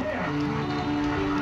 Yeah.